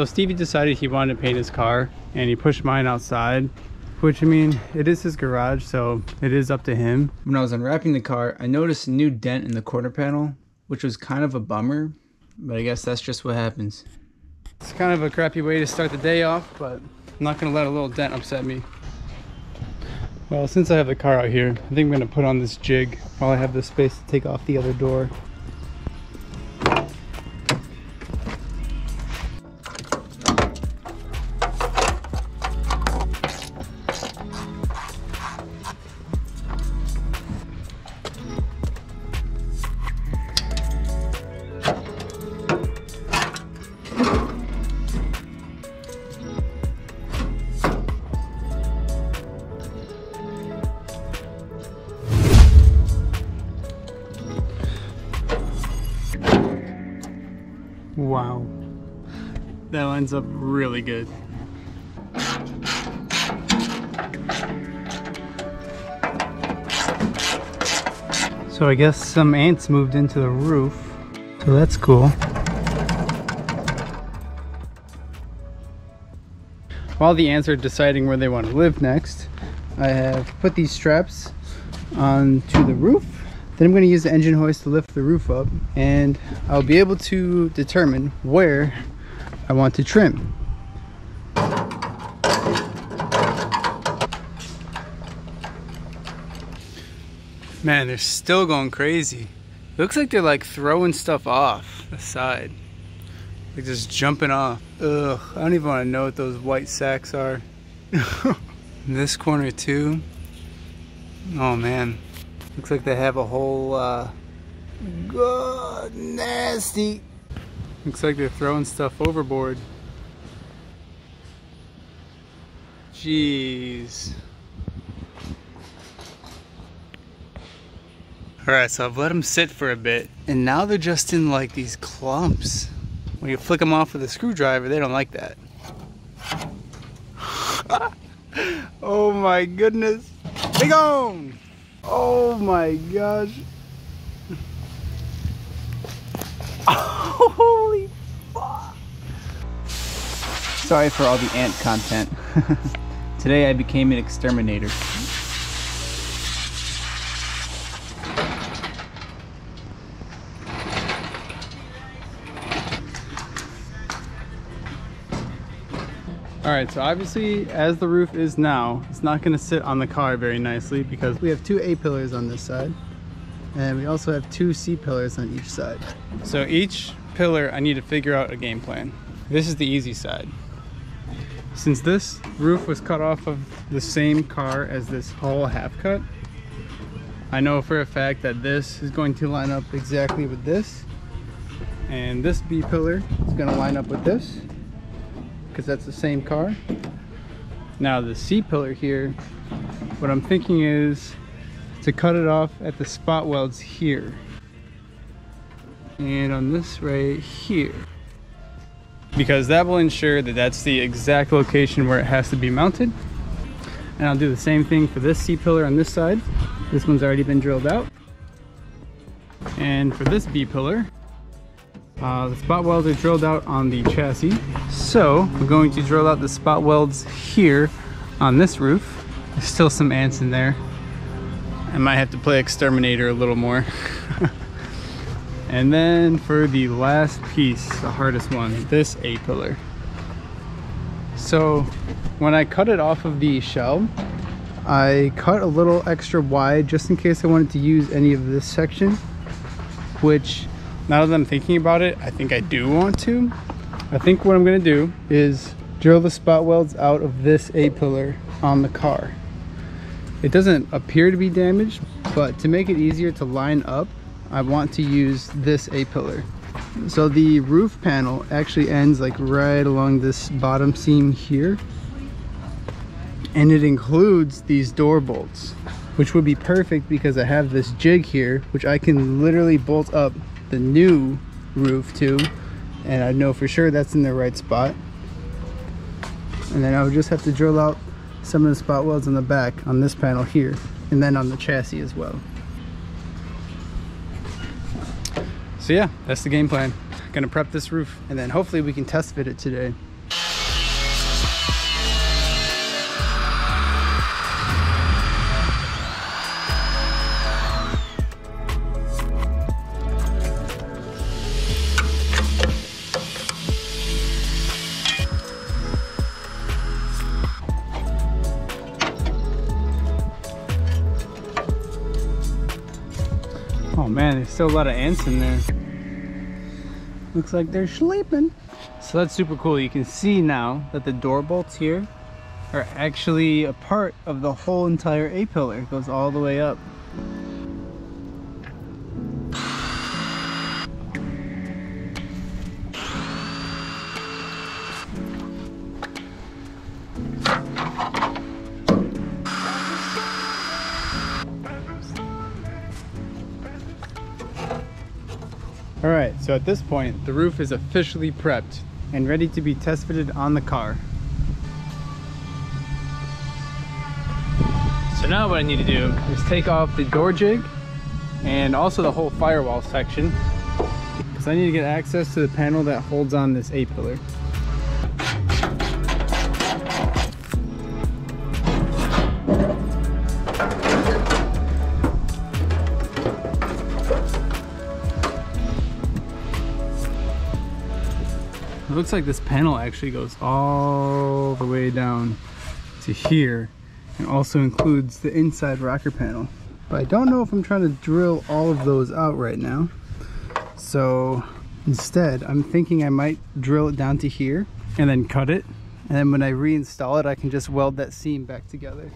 So Stevie decided he wanted to paint his car and he pushed mine outside, which I mean, it is his garage, so it is up to him. When I was unwrapping the car, I noticed a new dent in the quarter panel, which was kind of a bummer, but I guess that's just what happens. It's kind of a crappy way to start the day off, but I'm not gonna let a little dent upset me. Well, since I have the car out here, I think I'm gonna put on this jig while I have the space to take off the other door. Wow. That lines up really good. So I guess some ants moved into the roof. So that's cool. While the ants are deciding where they want to live next, I have put these straps onto the roof then I'm going to use the engine hoist to lift the roof up and I'll be able to determine where I want to trim. Man, they're still going crazy. looks like they're like throwing stuff off the side. Like just jumping off. Ugh, I don't even want to know what those white sacks are. this corner too. Oh man. Looks like they have a whole, uh, God, nasty. Looks like they're throwing stuff overboard. Jeez. Alright, so I've let them sit for a bit, and now they're just in like these clumps. When you flick them off with a screwdriver, they don't like that. oh my goodness. Big on! Oh my gosh. Holy fuck. Sorry for all the ant content. Today I became an exterminator. Alright, so obviously as the roof is now, it's not going to sit on the car very nicely because we have two A-pillars on this side and we also have two C-pillars on each side. So each pillar I need to figure out a game plan. This is the easy side. Since this roof was cut off of the same car as this whole half cut, I know for a fact that this is going to line up exactly with this and this B pillar is going to line up with this because that's the same car. Now the C-pillar here, what I'm thinking is to cut it off at the spot welds here. And on this right here. Because that will ensure that that's the exact location where it has to be mounted. And I'll do the same thing for this C-pillar on this side. This one's already been drilled out. And for this B-pillar, uh, the spot welds are drilled out on the chassis. So we're going to drill out the spot welds here on this roof. There's still some ants in there. I might have to play exterminator a little more. and then for the last piece, the hardest one, this A-pillar. So when I cut it off of the shell, I cut a little extra wide just in case I wanted to use any of this section, which now that I'm thinking about it, I think I do want to. I think what I'm gonna do is drill the spot welds out of this A-pillar on the car. It doesn't appear to be damaged, but to make it easier to line up, I want to use this A-pillar. So the roof panel actually ends like right along this bottom seam here. And it includes these door bolts, which would be perfect because I have this jig here, which I can literally bolt up the new roof too and I know for sure that's in the right spot. And then I would just have to drill out some of the spot welds on the back on this panel here and then on the chassis as well. So yeah that's the game plan. Gonna prep this roof and then hopefully we can test fit it today. Oh, man, there's still a lot of ants in there. Looks like they're sleeping. So that's super cool. You can see now that the door bolts here are actually a part of the whole entire A-pillar. It goes all the way up. So at this point, the roof is officially prepped and ready to be test fitted on the car. So now what I need to do is take off the door jig and also the whole firewall section because I need to get access to the panel that holds on this A-pillar. Looks like this panel actually goes all the way down to here and also includes the inside rocker panel. But I don't know if I'm trying to drill all of those out right now. So instead, I'm thinking I might drill it down to here and then cut it. And then when I reinstall it, I can just weld that seam back together.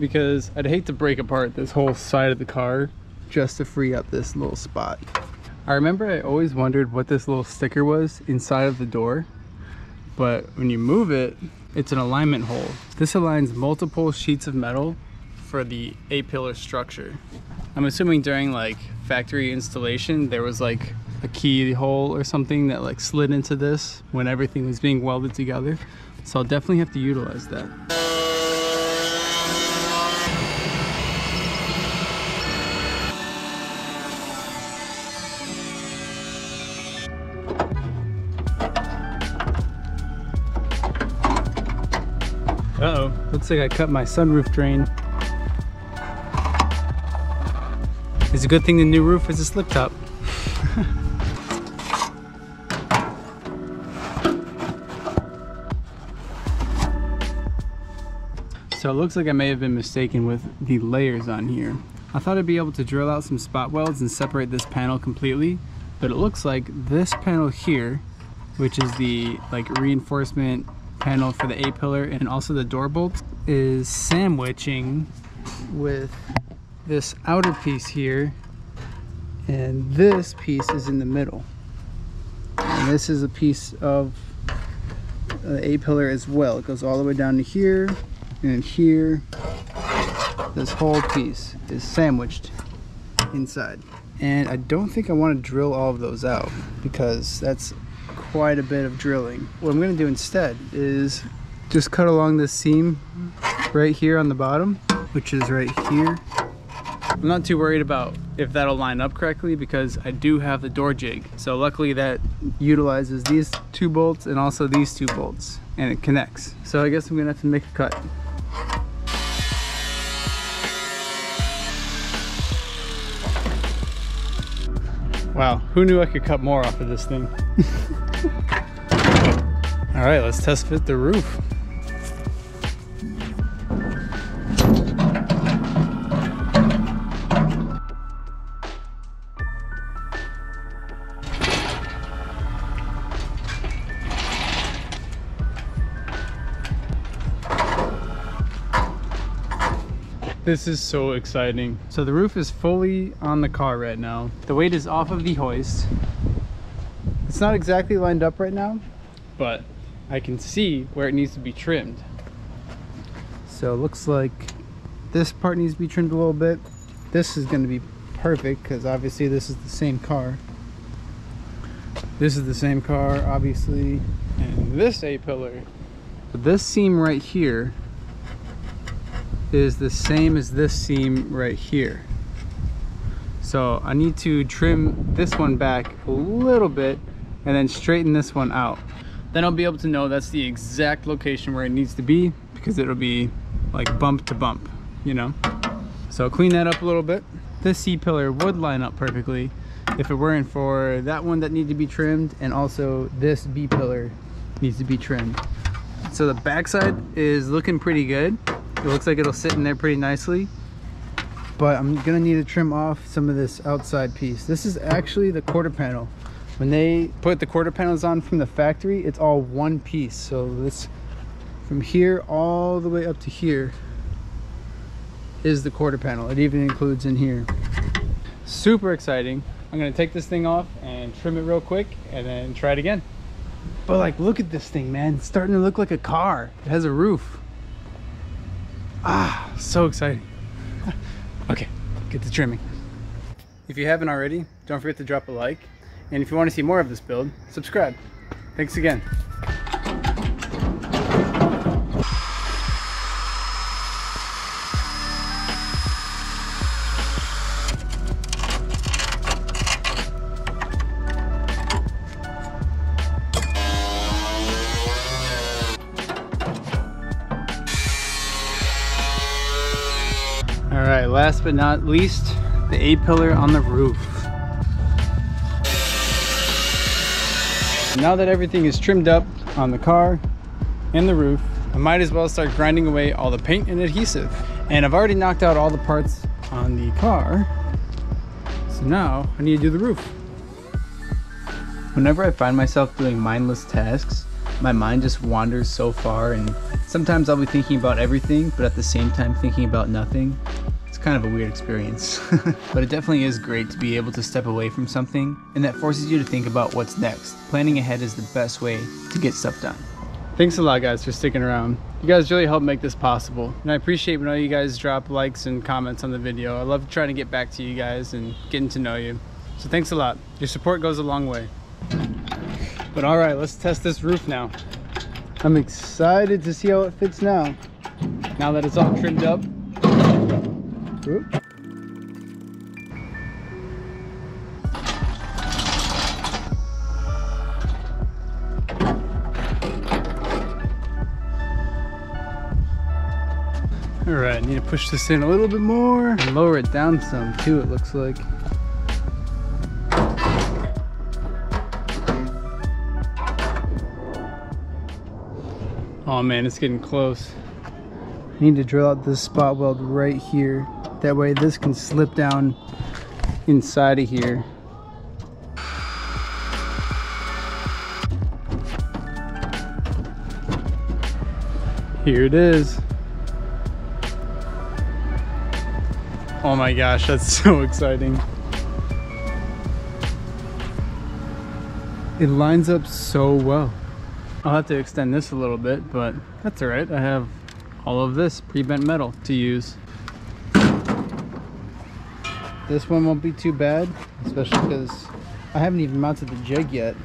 Because I'd hate to break apart this whole side of the car just to free up this little spot. I remember I always wondered what this little sticker was inside of the door, but when you move it, it's an alignment hole. This aligns multiple sheets of metal for the A-pillar structure. I'm assuming during like factory installation, there was like a keyhole or something that like slid into this when everything was being welded together. So I'll definitely have to utilize that. Looks like I cut my sunroof drain. It's a good thing the new roof is a slick top. so it looks like I may have been mistaken with the layers on here. I thought I'd be able to drill out some spot welds and separate this panel completely, but it looks like this panel here, which is the like reinforcement panel for the A-pillar and also the door bolts is sandwiching with this outer piece here and this piece is in the middle. And this is a piece of uh, the A-pillar as well. It goes all the way down to here and here this whole piece is sandwiched inside. And I don't think I want to drill all of those out because that's quite a bit of drilling. What I'm going to do instead is just cut along this seam right here on the bottom, which is right here. I'm not too worried about if that'll line up correctly because I do have the door jig. So luckily that utilizes these two bolts and also these two bolts and it connects. So I guess I'm gonna have to make a cut. Wow, who knew I could cut more off of this thing? All right, let's test fit the roof. This is so exciting. So the roof is fully on the car right now. The weight is off of the hoist. It's not exactly lined up right now, but I can see where it needs to be trimmed. So it looks like this part needs to be trimmed a little bit. This is going to be perfect because obviously this is the same car. This is the same car, obviously. And this A-pillar. This seam right here is the same as this seam right here. So I need to trim this one back a little bit and then straighten this one out. Then I'll be able to know that's the exact location where it needs to be because it'll be like bump to bump, you know? So clean that up a little bit. This C-pillar would line up perfectly if it weren't for that one that needed to be trimmed and also this B-pillar needs to be trimmed. So the backside is looking pretty good. It looks like it'll sit in there pretty nicely. But I'm gonna need to trim off some of this outside piece. This is actually the quarter panel. When they put the quarter panels on from the factory, it's all one piece. So this, from here all the way up to here, is the quarter panel. It even includes in here. Super exciting. I'm gonna take this thing off and trim it real quick and then try it again. But like, look at this thing, man. It's starting to look like a car. It has a roof. Ah, so exciting. okay, get to trimming. If you haven't already, don't forget to drop a like. And if you want to see more of this build, subscribe. Thanks again. All right, last but not least, the A-pillar on the roof. Now that everything is trimmed up on the car and the roof, I might as well start grinding away all the paint and adhesive. And I've already knocked out all the parts on the car. So now I need to do the roof. Whenever I find myself doing mindless tasks, my mind just wanders so far and sometimes I'll be thinking about everything, but at the same time thinking about nothing. It's kind of a weird experience. but it definitely is great to be able to step away from something and that forces you to think about what's next. Planning ahead is the best way to get stuff done. Thanks a lot guys for sticking around. You guys really helped make this possible. And I appreciate when all you guys drop likes and comments on the video. I love trying to get back to you guys and getting to know you. So thanks a lot. Your support goes a long way. But all right, let's test this roof now. I'm excited to see how it fits now. Now that it's all trimmed up. Oop. All right, need to push this in a little bit more and lower it down some too, it looks like. Oh man, it's getting close. I need to drill out this spot weld right here. That way this can slip down inside of here. Here it is. Oh my gosh, that's so exciting. It lines up so well. I'll have to extend this a little bit, but that's all right. I have all of this pre-bent metal to use. This one won't be too bad, especially because I haven't even mounted the jig yet.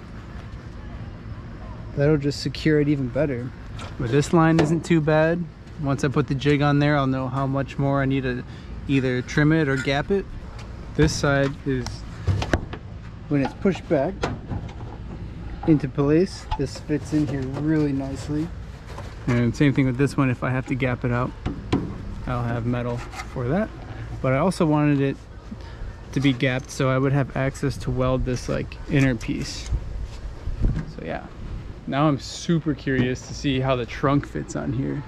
That'll just secure it even better. But this line isn't too bad. Once I put the jig on there, I'll know how much more I need to either trim it or gap it. This side is when it's pushed back into place. This fits in here really nicely. And same thing with this one, if I have to gap it out, I'll have metal for that. But I also wanted it to be gapped so I would have access to weld this like inner piece. So yeah, now I'm super curious to see how the trunk fits on here.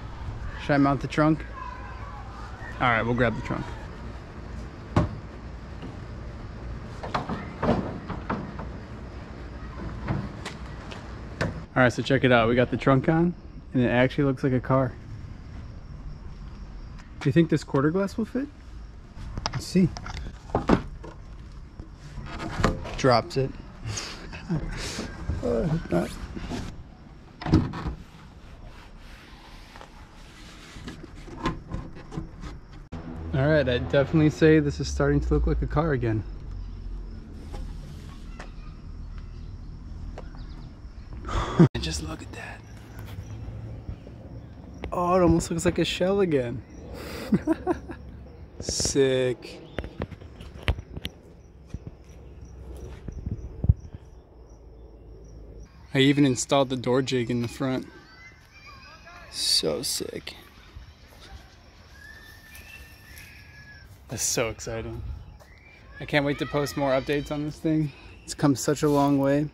Should I mount the trunk? All right, we'll grab the trunk. All right, so check it out. We got the trunk on and it actually looks like a car. Do you think this quarter glass will fit? Let's see. Drops it. uh, not. All right, I'd definitely say this is starting to look like a car again. and just look at that. Oh, it almost looks like a shell again. Sick. I even installed the door jig in the front. So sick. That's so exciting. I can't wait to post more updates on this thing. It's come such a long way.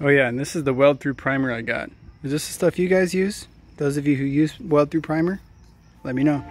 Oh yeah, and this is the weld through primer I got. Is this the stuff you guys use? Those of you who use weld through primer? Let me know.